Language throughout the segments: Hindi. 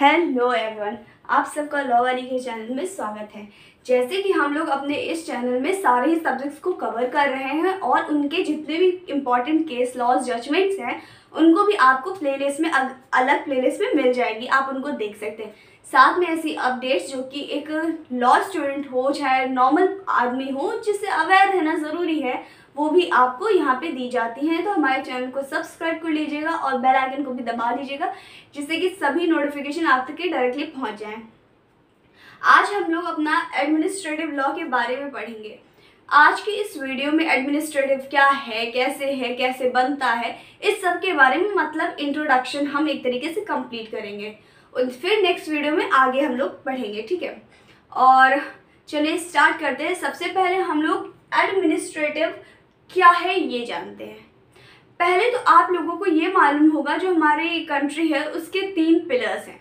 हेलो एवरीवन आप सबका लॉ वाली के चैनल में स्वागत है। जैसे कि हम लोग अपने इस चैनल में सारे ही सब्जेक्ट्स को कवर कर रहे हैं और उनके जितने भी इंपॉर्टेंट केस लॉज जजमेंट्स हैं उनको भी आपको प्लेलिस्ट में अग, अलग प्लेलिस्ट में मिल जाएगी। आप उनको देख सकते हैं। साथ में ऐसी अपडेट्स जो कि एक लॉ स्टूडेंट हो चाहे नॉर्मल आदमी हो जिससे अवेयर रहना ज़रूरी है वो भी आपको यहाँ पे दी जाती हैं। तो हमारे चैनल को सब्सक्राइब कर लीजिएगा और बेल आइकन को भी दबा लीजिएगा, जिससे कि सभी नोटिफिकेशन आप तक के डायरेक्टली पहुँच जाएँ। आज हम लोग अपना एडमिनिस्ट्रेटिव लॉ के बारे में पढ़ेंगे। आज की इस वीडियो में एडमिनिस्ट्रेटिव क्या है, कैसे है, कैसे बनता है, इस सब के बारे में मतलब इंट्रोडक्शन हम एक तरीके से कंप्लीट करेंगे। और फिर नेक्स्ट वीडियो में आगे हम लोग पढ़ेंगे ठीक है? और चलिए स्टार्ट करते हैं। सबसे पहले हम लोग एडमिनिस्ट्रेटिव क्या है ये जानते हैं। पहले तो आप लोगों को ये मालूम होगा जो हमारी कंट्री है उसके तीन पिलर्स हैं।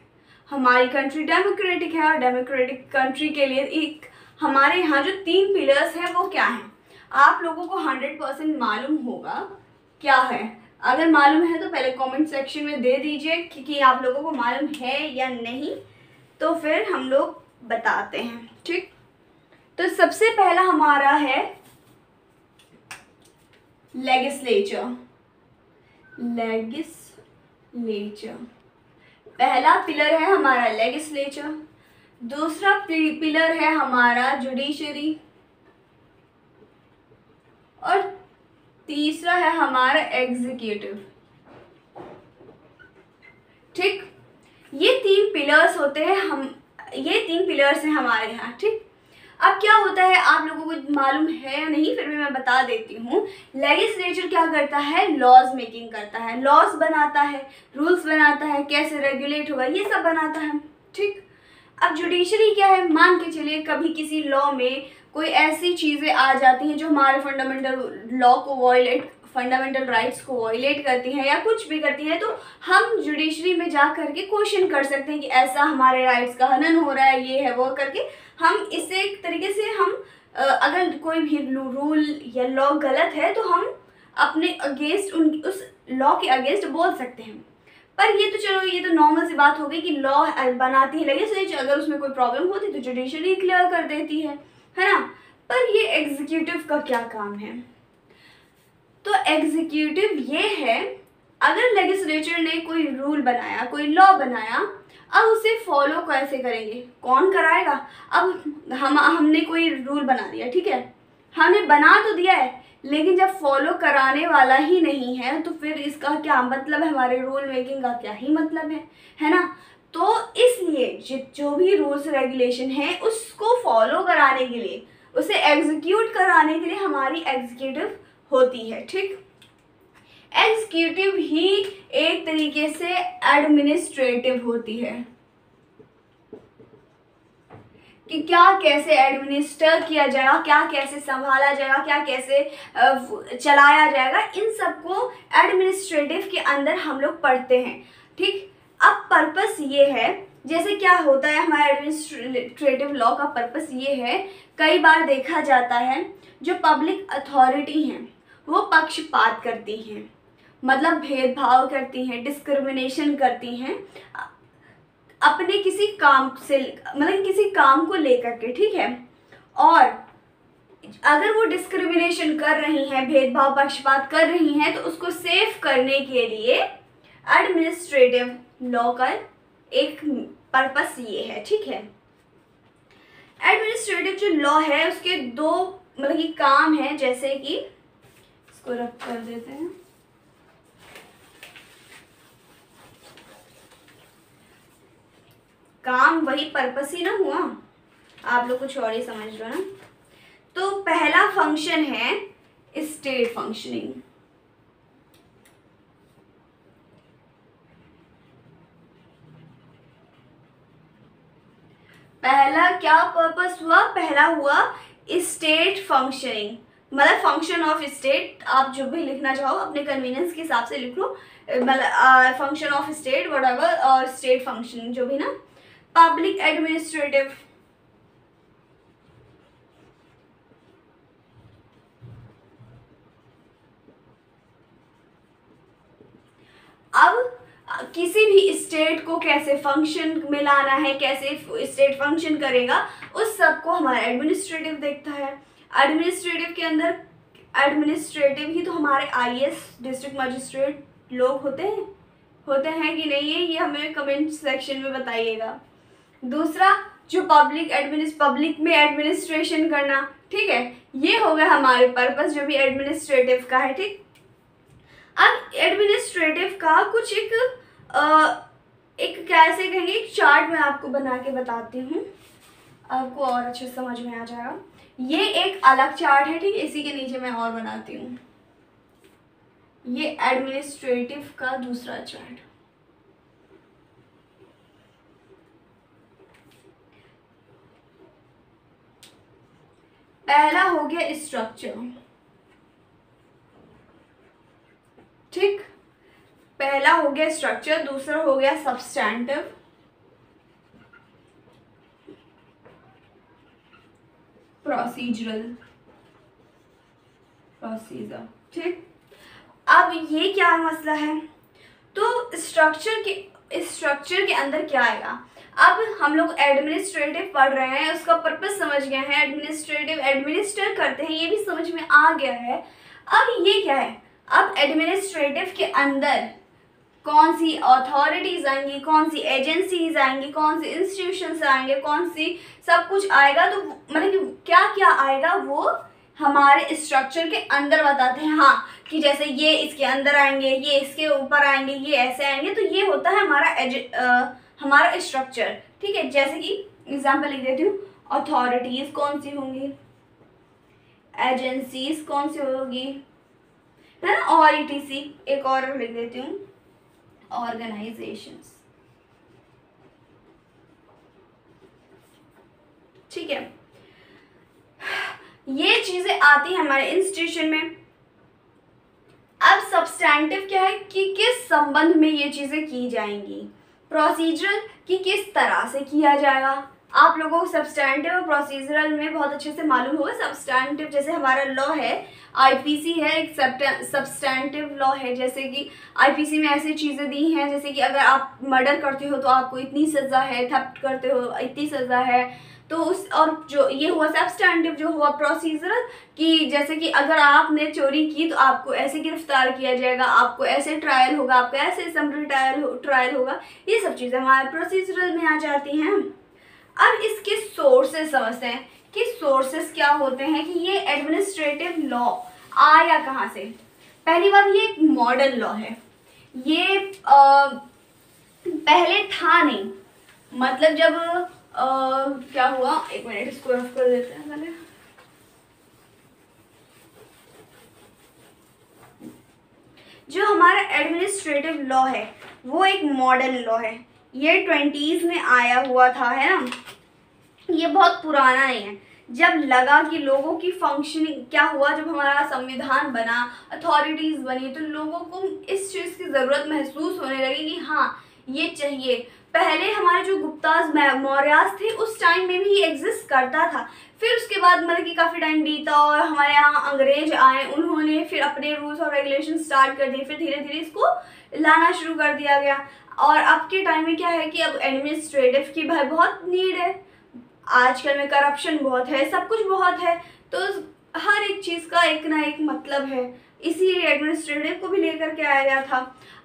हमारी कंट्री डेमोक्रेटिक है और डेमोक्रेटिक कंट्री के लिए एक हमारे यहाँ जो तीन पिलर्स हैं वो क्या हैं? आप लोगों को हंड्रेड परसेंट मालूम होगा क्या है। अगर मालूम है तो पहले कमेंट सेक्शन में दे दीजिए कि, कि आप लोगों को मालूम है या नहीं। तो फिर हम लोग बताते हैं ठीक? तो सबसे पहला हमारा है लेगिस्लेचर लेगिस्लेचर पहला पिलर है हमारा लेगिस्लेचर दूसरा पिलर है हमारा जुडिशरी और तीसरा है हमारा एग्जीक्यूटिव ठीक? ये तीन पिलर्स होते हैं हम, ये तीन पिलर्स हैं हमारे यहाँ, ठीक? अब क्या होता है, आप लोगों को मालूम है या नहीं, फिर भी मैं बता देती हूँ। लेजिस्लेचर क्या करता है? लॉज मेकिंग करता है। लॉज बनाता है रूल्स बनाता है, कैसे रेगुलेट होगा, ये सब बनाता है। ठीक? अब जुडिशरी क्या है? मान के चलिए, कभी किसी लॉ में कोई ऐसी चीज़ें आ जाती हैं जो हमारे फंडामेंटल लॉ को वॉयलेट फंडामेंटल राइट्स को वॉयलेट करती हैं या कुछ भी करती हैं तो हम जुडिशरी में जा करके क्वेश्चन कर सकते हैं कि ऐसा हमारे राइट्स का हनन हो रहा है, ये है, वो करके हम इससे एक तरीके से हम अगर कोई भी रूल या लॉ गलत है तो हम अपने अगेंस्ट उन, उस लॉ के अगेंस्ट बोल सकते हैं। पर ये तो चलो, ये तो नॉर्मल सी बात हो गई कि लॉ बनाती है लेजिस्लेचर अगर उसमें कोई प्रॉब्लम होती तो जुडिशरी क्लियर कर देती है है ना? पर ये एग्जीक्यूटिव का क्या काम है? तो एग्जीक्यूटिव ये है, अगर लेजिस्लेचर ने कोई रूल बनाया, कोई लॉ बनाया, अब उसे फॉलो कैसे करेंगे? कौन कराएगा? अब हम, हमने कोई रूल बना दिया, ठीक है? हमने बना तो दिया है, लेकिन जब फॉलो कराने वाला ही नहीं है तो फिर इसका क्या मतलब है? हमारे रूल मेकिंग का क्या ही मतलब है? है ना? तो इसलिए जो भी रूल्स रेगुलेशन है, उसको फॉलो कराने के लिए, उसे एग्जीक्यूट कराने के लिए हमारी एग्जीक्यूटिव होती है, ठीक? एग्जीक्यूटिव ही एक तरीके से एडमिनिस्ट्रेटिव होती है। कि क्या कैसे एडमिनिस्टर किया जाएगा, क्या कैसे संभाला जाएगा, क्या कैसे चलाया जाएगा, इन सबको एडमिनिस्ट्रेटिव के अंदर हम लोग पढ़ते हैं, ठीक? अब पर्पस ये है, जैसे क्या होता है, हमारे एडमिनिस्ट्रेटिव लॉ का पर्पस ये है, कई बार देखा जाता है, जो पब्लिक अथॉरिटी हैं वो पक्षपात करती हैं मतलब भेदभाव करती हैं डिस्क्रिमिनेशन करती हैं, अपने किसी काम से मतलब किसी काम को लेकर के, ठीक है? और अगर वो डिस्क्रिमिनेशन कर रही हैं, भेदभाव, पक्षपात कर रही हैं तो उसको सेफ़ करने के लिए एडमिनिस्ट्रेटिव लॉ का एक पर्पस ये है, ठीक है? एडमिनिस्ट्रेटिव जो लॉ है, उसके दो मतलब कि काम है, जैसे कि इसको रख कर देते हैं। काम वही पर्पस ही ना हुआ। आप लोग कुछ और ही समझ लो ना। तो पहला फ़ंक्शन है स्टेट फंक्शनिंग पहला क्या पर्पस हुआ? पहला हुआ स्टेट फंक्शनिंग मतलब फ़ंक्शन ऑफ़ स्टेट आप जो भी लिखना चाहो, अपने कन्वीनियंस के हिसाब से लिख लो। मतलब फ़ंक्शन ऑफ़ स्टेट वट और स्टेट फ़ंक्शन जो भी ना। पब्लिक एडमिनिस्ट्रेटिव अब किसी भी स्टेट को कैसे फ़ंक्शन में लाना है, कैसे स्टेट फ़ंक्शन करेगा, उस सबको हमारा एडमिनिस्ट्रेटिव देखता है। एडमिनिस्ट्रेटिव के अंदर एडमिनिस्ट्रेटिव ही तो हमारे आईएएस डिस्ट्रिक्ट मजिस्ट्रेट लोग होते हैं। होते हैं कि नहीं है ये हमें कमेंट सेक्शन में बताइएगा। दूसरा जो पब्लिक एडमिनिस पब्लिक में एडमिनिस्ट्रेशन करना ठीक है? ये हो गया हमारे पर्पस जो भी एडमिनिस्ट्रेटिव का है ठीक? अब एडमिनिस्ट्रेटिव का कुछ एक आ, एक कैसे कहेंगे एक चार्ट मैं आपको बना के बताती हूँ। आपको और अच्छे समझ में आ जाएगा। ये एक अलग चार्ट है, ठीक? है इसी के नीचे मैं और बनाती हूँ। ये एडमिनिस्ट्रेटिव का दूसरा चार्ट पहला हो गया स्ट्रक्चर ठीक? पहला हो गया स्ट्रक्चर दूसरा हो गया सब्सटैंटिव प्रोसीजरल। प्रोसीजर, ठीक? अब ये क्या मसला है? तो स्ट्रक्चर के स्ट्रक्चर के अंदर क्या आएगा? अब हम लोग एडमिनिस्ट्रेटिव पढ़ रहे हैं, उसका पर्पस समझ गए हैं एडमिनिस्ट्रेटिव एडमिनिस्टर करते हैं, ये भी समझ में आ गया है। अब ये क्या है? अब एडमिनिस्ट्रेटिव के अंदर कौन सी अथॉरिटीज़ आएँगी, कौन सी एजेंसीज आएँगी, कौन सी इंस्टीट्यूशन आएँगे, कौन सी सब कुछ आएगा तो मतलब कि क्या क्या आएगा वो हमारे स्ट्रक्चर के अंदर बताते हैं। हाँ कि जैसे ये इसके अंदर आएँगे, ये इसके ऊपर आएँगे, ये ऐसे आएँगे तो ये होता है हमारा एज हमारा स्ट्रक्चर ठीक है, जैसे कि एग्ज़ाम्पल लिख देती हूँ। अथॉरिटीज़ कौन सी होंगी? एजेंसीज कौन सी होगी? है ना? और ई एक और लिख देती हूँ। ऑर्गेनाइजेशंस ठीक है? ये चीज़ें आती है हमारे इंस्टीट्यूशन में। अब सब्सटैंटिव क्या है? कि किस संबंध में ये चीज़ें की जाएँगी? प्रोसीजरल कि किस तरह से किया जाएगा? आप लोगों को सब्सटैंटिव और प्रोसीजरल में बहुत अच्छे से मालूम होगा। सब्सटैंटिव जैसे हमारा लॉ है आईपीसी है एक सब्सटैंटिव लॉ है जैसे कि आईपीसी में ऐसी चीज़ें दी हैं जैसे कि अगर आप मर्डर करते हो तो आपको इतनी सज़ा है थप्ट करते हो इतनी सज़ा है। तो उस और जो ये हुआ सब्सटैंटिव जो हुआ प्रोसीजरल कि जैसे कि अगर आपने चोरी की तो आपको ऐसे गिरफ़्तार किया जाएगा आपको ऐसे ट्रायल होगा आपका ऐसे ट्रायल हो, ट्रायल होगा। ये सब चीज़ें हमारे प्रोसीजरल में आ जाती हैं। अब इसके सोर्सेस समझते हैं कि सोर्सेस क्या होते हैं कि ये एडमिनिस्ट्रेटिव लॉ आया कहाँ से? पहली बात ये एक मॉडर्न लॉ है। ये आ, पहले था नहीं। मतलब जब आ, क्या हुआ? एक मिनट इसको रफ कर देते हैं पहले। जो हमारा एडमिनिस्ट्रेटिव लॉ है वो एक मॉडर्न लॉ है। ये ट्वेंटीज़ में आया हुआ था, है ना? ये बहुत पुराना नहीं है। जब लगा कि लोगों की फंक्शनिंग क्या हुआ, जब हमारा संविधान बना अथॉरिटीज़ बनी तो लोगों को इस चीज़ की ज़रूरत महसूस होने लगी कि हाँ ये चाहिए। पहले हमारे जो गुप्ताज मौर्यास थे, उस टाइम में भी एग्जिस्ट करता था। फिर उसके बाद मतलब कि काफ़ी टाइम बीता और हमारे यहाँ अंग्रेज़ आए, उन्होंने फिर अपने रूल्स और रेगुलेशन स्टार्ट कर दिए। फिर धीरे धीरे इसको लाना शुरू कर दिया गया। और अब के टाइम में क्या है कि अब एडमिनिस्ट्रेटिव की भाई बहुत नीड है। आजकल में करप्शन बहुत है, सब कुछ बहुत है। तो हर एक चीज़ का एक ना एक मतलब है। इसीलिए एडमिनिस्ट्रेटिव को भी लेकर के आया गया था।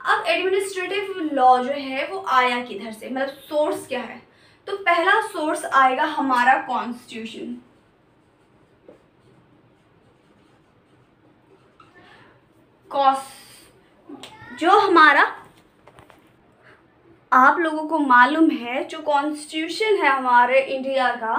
अब एडमिनिस्ट्रेटिव लॉ जो है, वो आया किधर से? मतलब सोर्स क्या है? तो पहला सोर्स आएगा हमारा कॉन्स्टिट्यूशन कॉस जो हमारा आप लोगों को मालूम है, जो कॉन्स्टिट्यूशन है हमारे इंडिया का,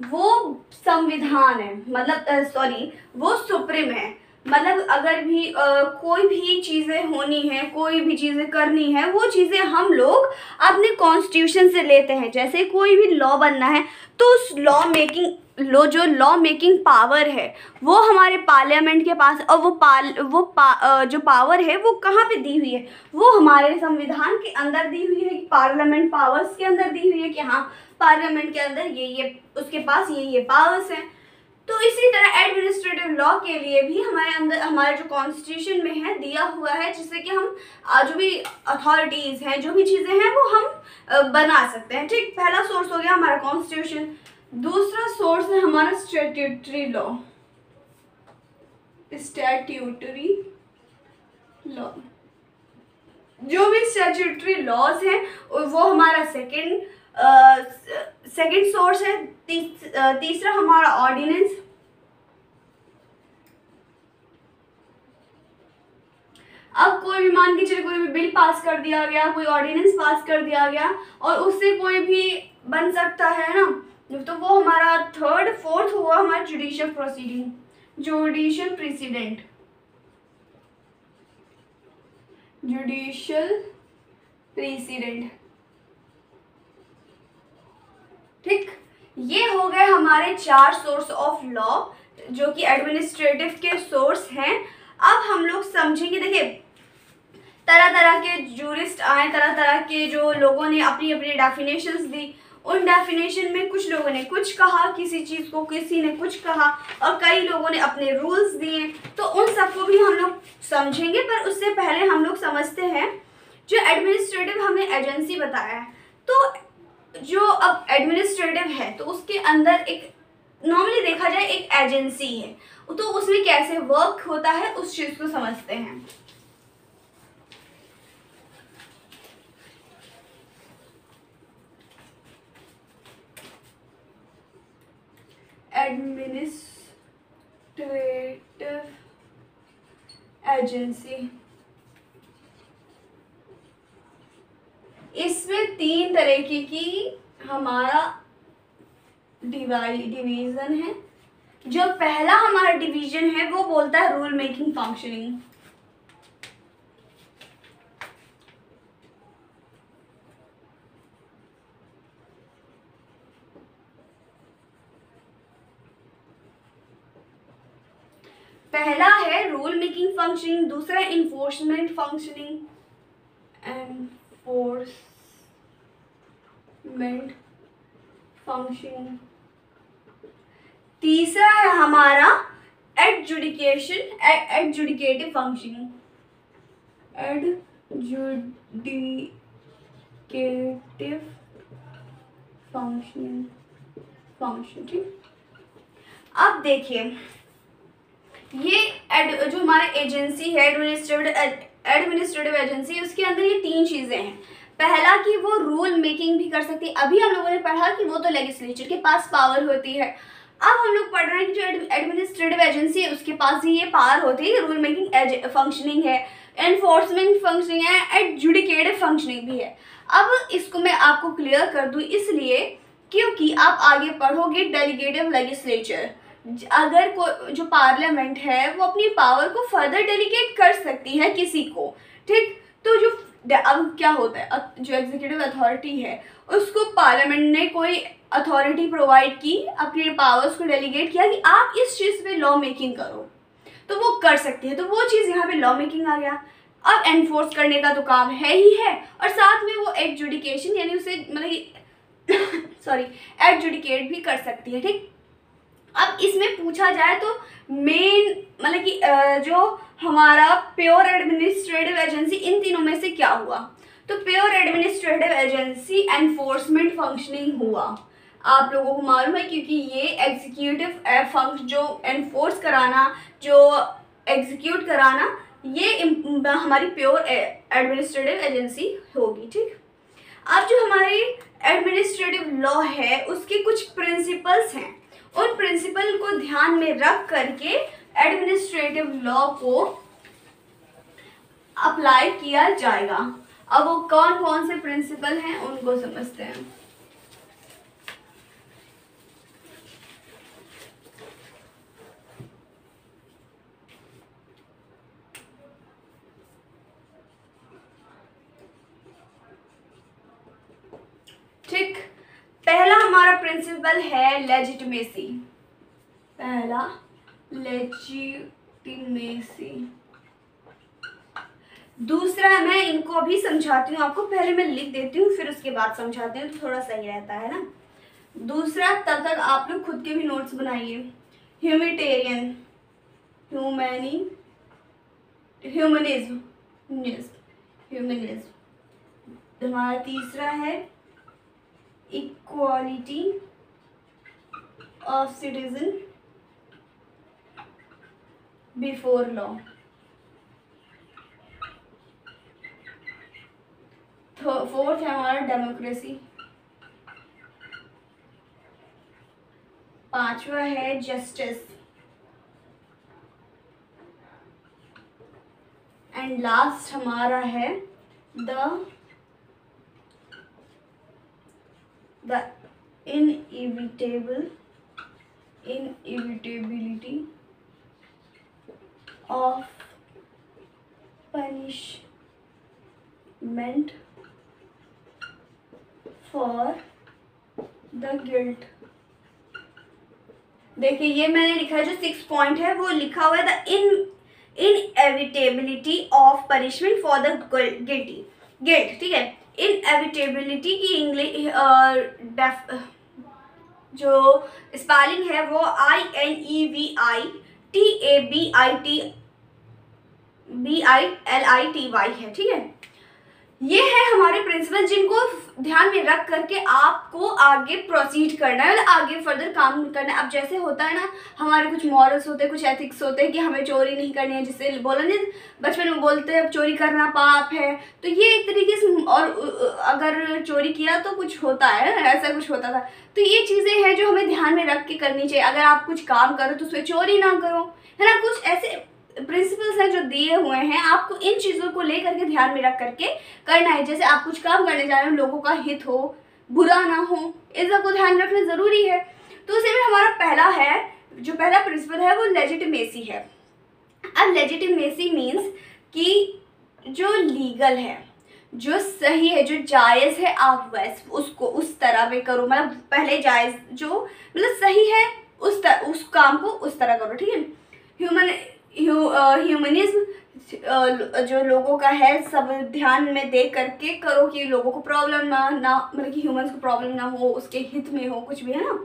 वो संविधान है मतलब सॉरी वो सुप्रीम है। मतलब अगर भी आ, कोई भी चीज़ें होनी है कोई भी चीज़ें करनी है वो चीज़ें हम लोग अपने कॉन्स्टिट्यूशन से लेते हैं। जैसे कोई भी लॉ बनना है तो उस लॉ मेकिंग लो जो लॉ मेकिंग पावर है वो हमारे पार्लियामेंट के पास और वो पाल वो पा, जो पावर है वो कहाँ पे दी हुई है? वो हमारे संविधान के अंदर दी हुई है पार्लियामेंट पावर्स के अंदर दी हुई है कि हाँ पार्लियामेंट के अंदर ये ये उसके पास ये ये पावर्स हैं। तो इसी तरह एडमिनिस्ट्रेटिव लॉ के लिए भी हमारे अंदर, हमारे जो कॉन्स्टिट्यूशन में है, दिया हुआ है, जिससे कि हम जो भी अथॉरिटीज़ हैं, जो भी चीज़ें हैं, वो हम बना सकते हैं। ठीक, पहला सोर्स हो गया हमारा कॉन्स्टिट्यूशन दूसरा सोर्स है हमारा स्टेट्यूटरी लॉ स्टैट्यूटरी लॉ जो भी स्टैट्यूटरी लॉज हैं, वो हमारा सेकंड सेकंड सोर्स है तीस, तीसरा हमारा ऑर्डिनेंस अब कोई भी मान के चले कोई भी बिल पास कर दिया गया कोई ऑर्डिनेंस पास कर दिया गया और उससे कोई भी बन सकता है ना तो वो हमारा थर्ड फोर्थ हुआ हमारा judicial proceeding judicial president judicial president ठीक? ये हो गए हमारे चार सोर्स ऑफ़ लॉ जो कि एडमिनिस्ट्रेटिव के सोर्स हैं। अब हम लोग समझेंगे, देखिए तरह तरह के जूरिस्ट आए तरह तरह के जो लोगों ने अपनी अपनी डेफिनेशंस दी, उन डेफिनेशन में कुछ लोगों ने कुछ कहा, किसी चीज़ को किसी ने कुछ कहा, और कई लोगों ने अपने रूल्स दिए तो उन सबको भी हम लोग समझेंगे, पर उससे पहले हम लोग समझते हैं, जो एडमिनिस्ट्रेटिव हमने एजेंसी बताया है। तो जो अब एडमिनिस्ट्रेटिव है तो उसके अंदर एक नॉर्मली देखा जाए एक एजेंसी है। तो उसमें कैसे वर्क होता है, उस चीज़ को समझते हैं। एडमिनिस्ट्रेटिव एजेंसी इसमें तीन तरीके की हमारा डिवाइड डिवीज़न है। जो पहला हमारा डिवीज़न है, वो बोलता है रूल मेकिंग फंक्शनिंग पहला है रूल मेकिंग फंक्शनिंग दूसरा इन्फोर्समेंट फंक्शनिंग एनफोर्समेंट फंक्शनिंग तीसरा है हमारा adjudication adjudicative function adjudicative functioning function ठीक? अब देखिए, ये एड जो हमारे एजेंसी है एडमिनिस्ट्रेटिव एडमिनिस्ट्रेटिव एजेंसी उसके अंदर ये तीन चीज़ें हैं। पहला कि वो रूल मेकिंग भी कर सकती है। अभी हम लोगों ने पढ़ा कि वो तो लेजिस्लेचर के पास पावर होती है। अब हम लोग पढ़ रहे हैं कि जो एडमिनिस्ट्रेटिव एजेंसी है, उसके पास ही ये पावर होती है रूल मेकिंग फंक्शनिंग है एनफोर्समेंट फंक्शनिंग है एडजुडिकेटिव फंक्शनिंग भी है। अब इसको मैं आपको क्लियर कर दूँ इसलिए क्योंकि आप आगे पढ़ोगे डेलीगेटिव लेजिस्लेचर अगर को जो पार्लियामेंट है, वो अपनी पावर को फर्दर डेलीगेट कर सकती है किसी को। ठीक? तो जो अब क्या होता है? जो एग्जीक्यूटिव अथॉरिटी है, उसको पार्लियामेंट ने कोई अथॉरिटी प्रोवाइड की, अपने पावर्स को डेलीगेट किया कि आप इस चीज़ पे लॉ मेकिंग करो। तो वो कर सकती है। तो वो चीज़ यहाँ पे लॉ मेकिंग आ गया। अब एनफोर्स करने का तो काम है ही है। और साथ में वो एडजुडिकेशन यानी उसे मतलब सॉरी एडजुडिकेट भी कर सकती है, ठीक? अब इसमें पूछा जाए तो मेन मतलब कि जो हमारा प्योर एडमिनिस्ट्रेटिव एजेंसी इन तीनों में से क्या हुआ? तो pure administrative agency enforcement functioning हुआ। आप लोगों को मालूम है क्योंकि ये एग्जीक्यूटिव फ़ंक्शन जो एनफोर्स कराना, जो एग्जीक्यूट कराना, ये हमारी प्योर एडमिनिस्ट्रेटिव एजेंसी होगी, ठीक? अब जो हमारी एडमिनिस्ट्रेटिव लॉ है, उसके कुछ प्रिंसिपल्स हैं। उन प्रिंसिपल को ध्यान में रख करके एडमिनिस्ट्रेटिव लॉ को अप्लाई किया जाएगा। अब वो कौन कौन से प्रिंसिपल हैं, उनको समझते हैं। ठीक, पहला हमारा प्रिंसिपल है लेजिटमेसी पहला लेजिटिमेसी। दूसरा मैं इनको अभी समझाती हूँ। आपको पहले मैं लिख देती हूँ, फिर उसके बाद समझाती हूँ तो थोड़ा सही रहता है ना? दूसरा, तब तक आप लोग खुद के भी नोट्स बनाइए। ह्यूमिटेरियन ह्यूमैनी ह्यूमनिज्म ह्यूमनिज्म हमारा तीसरा है equality of citizen before law fourth है हमारा डेमोक्रेसी पांचवा है जस्टिस एंड लास्ट हमारा है the the inevitable inevitability of punishment for the guilt देखिए, ये मैंने लिखा है, जो सिक्स पॉइंट है, वो लिखा हुआ है the in inevitability of punishment for the guilty guilt ठीक है? इनएविटेबिलिटी की इंग्लिश जो स्पेलिंग है, वो I N E V I T A B I T B I L I T Y है, ठीक है? ये है हमारे प्रिंसिपल जिनको ध्यान में रख करके आपको आगे प्रोसीड करना है आगे फर्दर काम करना है। अब जैसे होता है ना, हमारे कुछ मॉरल्स होते हैं कुछ एथिक्स होते हैं कि हमें चोरी नहीं करनी है जिससे बोला नहीं, बचपन में बोलते हैं, चोरी करना पाप है। तो ये एक तरीके से और अगर चोरी किया तो कुछ होता है, ऐसा कुछ होता था। तो ये चीज़ें हैं जो हमें ध्यान में रख के करनी चाहिए। अगर आप कुछ काम करो तो उसमें चोरी ना करो, है ना? कुछ ऐसे प्रिंसिपल्स हैं जो दिए हुए हैं आपको इन चीज़ों को लेकर के ध्यान में रख करके करना है। जैसे आप कुछ काम करने जा रहे हो लोगों का हित हो बुरा ना हो इन सबको ध्यान रखना ज़रूरी है। तो उसी में हमारा पहला है जो पहला प्रिंसिपल है वो लेजिटिमेसी है। अब लेजिटिमेसी मीन्स कि जो लीगल है जो सही है जो जायज़ है आप वैस उसको उस तरह में करो। मतलब पहले जायज़ जो मतलब सही है उस तर, उस काम को उस तरह करो ठीक है? ह्यूमन ह्यूमनिज्म जो लोगों का है, सब ध्यान में दे करके करो कि लोगों को प्रॉब्लम ना ना मतलब कि ह्यूमंस को प्रॉब्लम ना हो, उसके हित में हो, कुछ भी, है ना?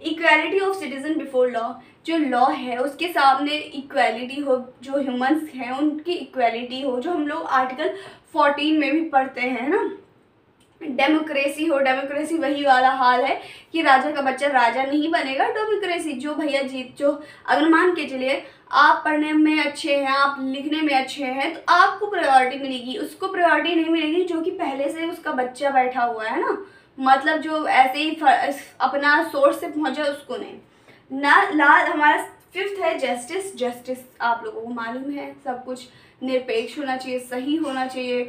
Equality of citizen before law जो लॉ है, उसके सामने इक्वालिटी हो, जो ह्यूमंस हैं, उनकी इक्वालिटी हो, जो हम लोग आर्टिकल फोर्टीन में भी पढ़ते हैं ना? डेमोक्रेसी हो, डेमोक्रेसी वही वाला हाल है कि राजा का बच्चा राजा नहीं बनेगा, डेमोक्रेसी, जो भैया जीत, जो अगर मान के चलिए आप पढ़ने में अच्छे हैं, आप लिखने में अच्छे हैं तो आपको प्रायोरिटी मिलेगी। उसको प्रायोरिटी नहीं मिलेगी जो कि पहले से उसका बच्चा बैठा हुआ है ना। मतलब जो ऐसे ही अपना सोर्स से पहुँचे उसको नहीं। ना, लाल, हमारा फिफ्थ है जस्टिस जस्टिस आप लोगों को मालूम है सब कुछ। निरपेक्ष होना चाहिए, सही होना चाहिए।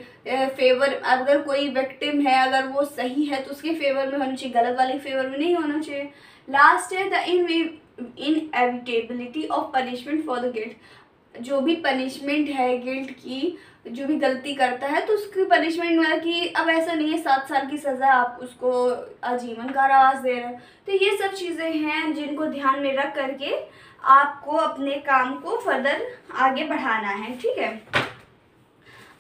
फेवर अगर कोई विक्टिम है, अगर वो सही है तो उसके फेवर में होना चाहिए, गलत वाले फेवर में नहीं होना चाहिए। लास्ट है the in inevitability of punishment for the guilt जो भी पनिशमेंट है गिल्ट की, जो भी गलती करता है तो उसकी पनिशमेंट मतलब कि अब ऐसा नहीं है, सात साल की सज़ा आप उसको आजीवन कारावास दे रहे हैं। तो ये सब चीज़ें हैं जिनको ध्यान में रख करके आपको अपने काम को फर्दर आगे बढ़ाना है, ठीक है?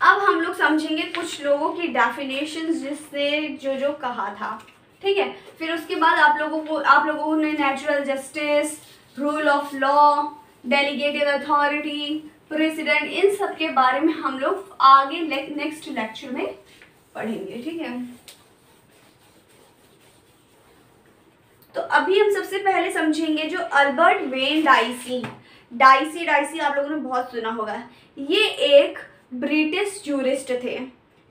अब हम लोग समझेंगे कुछ लोगों की डेफिनेशन जिससे जो जो कहा था, ठीक है? फिर उसके बाद आप लोगों को, आप लोगों ने natural justice rule of law delegated authority president इन सब के बारे में हम लोग आगे नेक्स्ट लेक्चर में पढ़ेंगे, ठीक है? तो अभी हम सबसे पहले समझेंगे जो Albert Venn Dicey Dicey Dicey आप लोगों ने बहुत सुना होगा। ये एक ब्रिटिश जूरिस्ट थे।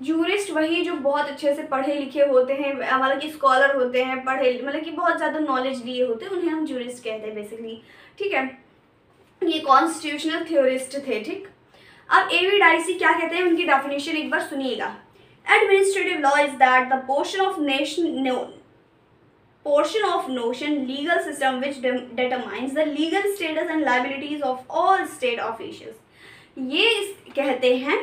जूरिस्ट वही जो बहुत अच्छे से पढ़े लिखे होते हैं मतलब कि स्कॉलर होते हैं, पढ़े मतलब कि बहुत ज़्यादा नॉलेज लिए होते हैं, उन्हें हम जूरिस्ट कहते हैं बेसिकली ठीक है? ये कॉन्स्टिट्यूशनल थ्योरिस्ट थे, ठीक? अब एवी डाइसी क्या कहते हैं? उनकी डेफिनेशन एक बार सुनिएगा। Administrative law is that the portion of nation portion of notion, legal system, which de determines the legal status and liabilities of all state officials. ये कहते हैं,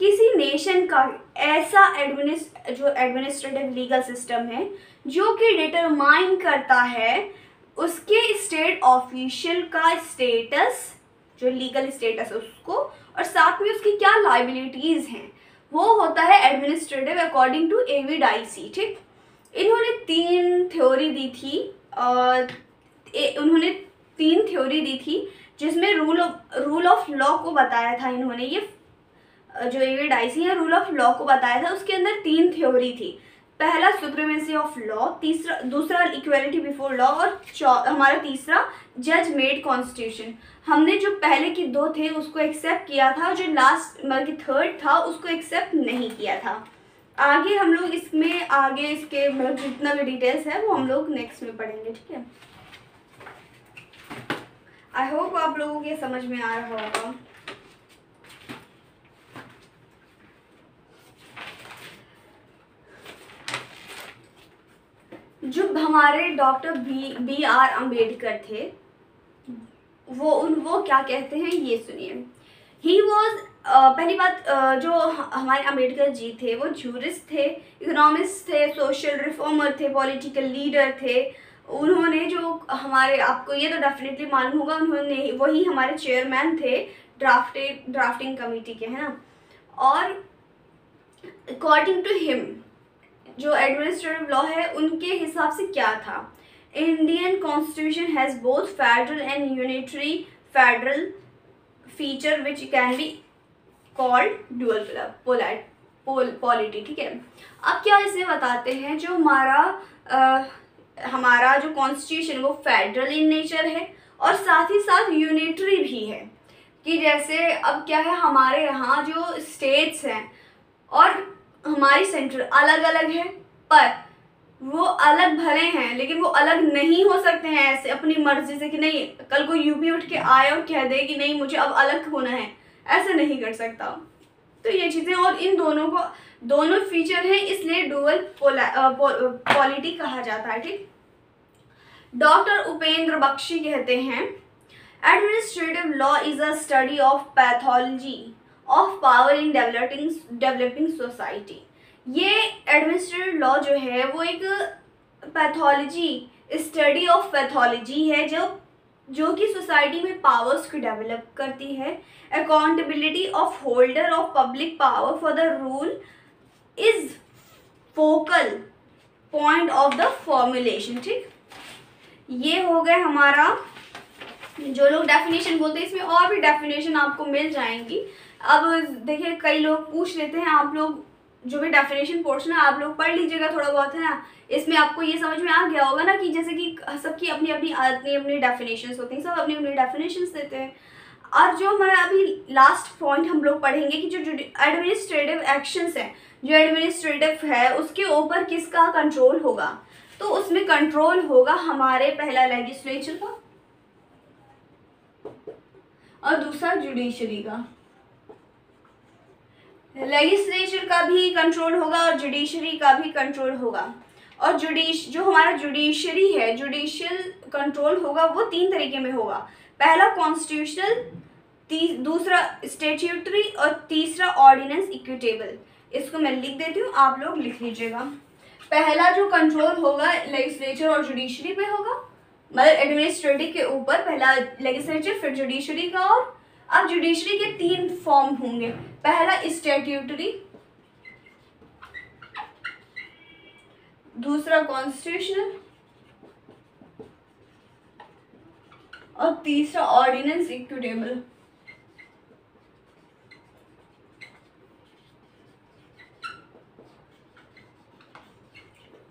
किसी नेशन का ऐसा एडमिनिस्ट जो एडमिनिस्ट्रेटिव लीगल सिस्टम है, जो कि डिटरमाइन करता है उसके स्टेट ऑफिशियल का स्टेटस जो लीगल स्टेटस उसको, और साथ में उसकी क्या लाइबिलिटीज़ हैं, वो होता है administrative according to A V Dicey ठीक? इन्होंने तीन थ्योरी दी थी, और उन्होंने तीन थ्योरी दी थी, जिसमें rule of rule of law को बताया था इन्होंने। ये, जो ये डाइसी है रूल ऑफ़ लॉ को बताया था। उसके अंदर तीन थ्योरी थी। पहला सुप्रीमेसी ऑफ़ लॉ तीसरा, दूसरा इक्वेलिटी बिफोर लॉ और हमारा तीसरा जज मेड कॉन्स्टिट्यूशन हमने जो पहले के दो थे, उसको एक्सेप्ट किया था। जो लास्ट मतलब कि थर्ड था, उसको एक्सेप्ट नहीं किया था। आगे हम लोग इसमें, आगे इसके मतलब जितना भी डिटेल्स है, वो हम लोग नेक्स्ट में पढ़ेंगे, ठीक है? आई होप आप लोगों के समझ में आ रहा होगा। जो हमारे doctor B B R Ambedkar थे, वो उन, वो क्या कहते हैं, ये सुनिए। ही वॉज़ पहली बात जो हमारे अंबेडकर जी थे, वो जूरिस्ट थे इकोनॉमिस्ट थे सोशल रिफॉर्मर थे पॉलिटिकल लीडर थे। उन्होंने जो हमारे, आपको ये तो डेफिनेटली मालूम होगा, उन्होंने वही हमारे चेयरमैन थे ड्राफ्टेड ड्राफ्टिंग कमेटी के, है ना? और अकॉर्डिंग टू हिम जो एडमिनिस्ट्रेटिव लॉ है, उनके हिसाब से क्या था? Indian constitution has both federal and unitary federal feature which can be called dual polite polity ठीक है? अब क्या इसे बताते हैं जो हमारा आ, हमारा जो कॉन्स्टिट्यूशन वो फेडरल इन नेचर है और साथ ही साथ यूनिटरी भी है। कि जैसे अब क्या है हमारे यहाँ जो स्टेट्स हैं और हमारी सेंट्रल अलग अलग है पर वो अलग भले हैं लेकिन वो अलग नहीं हो सकते हैं ऐसे अपनी मर्ज़ी से कि नहीं कल को यूपी उठ के आए और कह दे कि नहीं मुझे अब अलग होना है। ऐसे नहीं कर सकता। तो ये चीज़ें और इन दोनों को, दोनों फीचर हैं, इसलिए डुअल पॉलिटी कहा जाता है, ठीक? डॉक्टर उपेंद्र बख्शी कहते हैं administrative law is a study of pathology of power in developing developing society ये एडमिनिस्ट्रेटिव लॉ जो है, वो एक पैथोलॉजी स्टडी ऑफ़ पैथोलॉजी है, जो जो कि सोसाइटी में पावर्स को डेवलप करती है. Accountability of holder of public power for the rule is focal point of the formulation ठीक? ये हो गया हमारा, जो लोग डेफिनेशन बोलते हैं, इसमें और भी डेफिनेशन आपको मिल जाएँगी. अब देखिए, कई लोग पूछ लेते हैं आप लोग जो भी डेफिनेशन पोर्शन है, आप लोग पढ़ लीजिएगा थोड़ा बहुत, है ना? इसमें आपको ये समझ में आ गया होगा ना कि जैसे कि सबकी अपनी अपनी अपनी अपनी डेफिनेशन होती हैं, सब अपनी अपनी डेफिनेशन देते हैं। और जो हमारा अभी लास्ट पॉइंट हम लोग पढ़ेंगे कि जो एडमिनिस्ट्रेटिव एक्शंस हैं, जो एडमिनिस्ट्रेटिव है, उसके ऊपर किसका कंट्रोल होगा? तो उसमें कंट्रोल होगा हमारे पहला लेजिस्लेचर का और दूसरा जुडिशरी का। लेजिस्लेचर का भी कंट्रोल होगा और जुडिशरी का भी कंट्रोल होगा। और जुडिश जो हमारा जुडिशरी है जुडिशियल कंट्रोल होगा, वो तीन तरीके में होगा। पहला कॉन्स्टिट्यूशनल दूसरा स्टेट्यूटरी और तीसरा ऑर्डिनेंस इक्विटेबल इसको मैं लिख देती हूँ, आप लोग लिख लीजिएगा। पहला जो कंट्रोल होगा लेजिस्लेचर और जुडिशरी पे होगा। मतलब एडमिनिस्ट्रेटिव के ऊपर पहला लेजिस्लेचर फिर जुडिशरी का और अब जुडिशरी के तीन फॉर्म होंगे। पहला स्टेट्यूटरी दूसरा कॉन्स्टिट्यूशनल और तीसरा ऑर्डिनेंस इक्विटेबल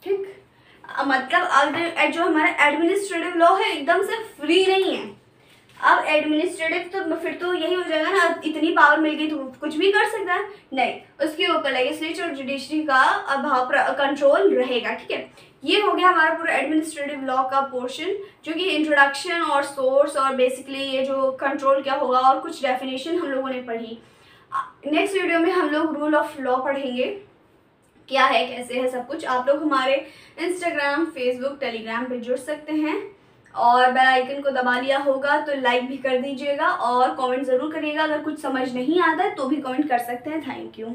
ठीक? मतलब जो हमारा एडमिनिस्ट्रेटिव लॉ है, एकदम से फ्री नहीं है। अब एडमिनिस्ट्रेटिव तो फिर तो यही हो जाएगा ना, इतनी पावर मिल गई तो कुछ भी कर सकता है। नहीं, उसके ऊपर लेजिस्लेचर और जुडिशरी का अभाव कंट्रोल रहेगा, ठीक है? ये हो गया हमारा पूरा एडमिनिस्ट्रेटिव लॉ का पोर्शन जो कि इंट्रोडक्शन और सोर्स और बेसिकली ये जो कंट्रोल क्या होगा और कुछ डेफिनेशन हम लोगों ने पढ़ी। नेक्स्ट वीडियो में हम लोग रूल ऑफ़ लॉ पढ़ेंगे। क्या है, कैसे है सब कुछ आप लोग हमारे इंस्टाग्राम फेसबुक टेलीग्राम पर जुड़ सकते हैं। और बेल आइकन को दबा लिया होगा तो लाइक भी कर दीजिएगा और कमेंट ज़रूर करिएगा। अगर कुछ समझ नहीं आता है तो भी कमेंट कर सकते हैं। Thank you